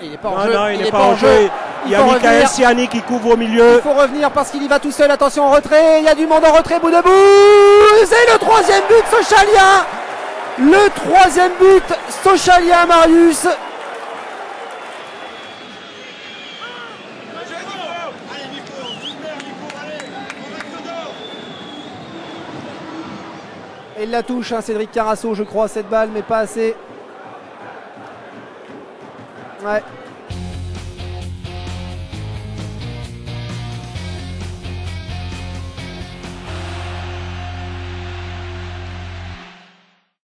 Il est pas en Non, jeu. non, il il n'est est pas en jeu. Il y a Michael. Siani qui couvre au Il milieu. faut revenir parce qu'il y va tout seul. Attention en retrait. Il y a du monde en retrait. Bout debout. C'est le troisième but, Sochalia. Le troisième but, Sochalia Marius. Et il la touche, hein, Cédric Carasso, je crois, cette balle, mais pas assez. Ouais,